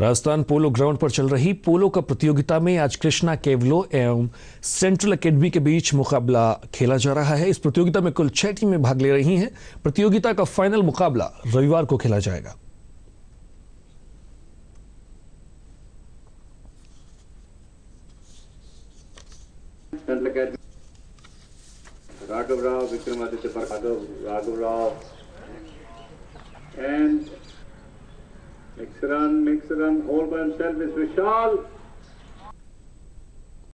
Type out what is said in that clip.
Rajasthan polo ground पर चल रही पोलो कप प्रतियोगिता में आज कृष्णा केवलो एवं सेंट्रल एकेडमी के बीच मुकाबला खेला जा रहा है इस प्रतियोगिता में कुल छह टीमें भाग ले रही हैं प्रतियोगिता का फाइनल मुकाबला रविवार को खेला जाएगा. Raghav Rao, Vikramaditya Raghav, Raghav Rao. And mix run, mix run, all by himself is Vishal.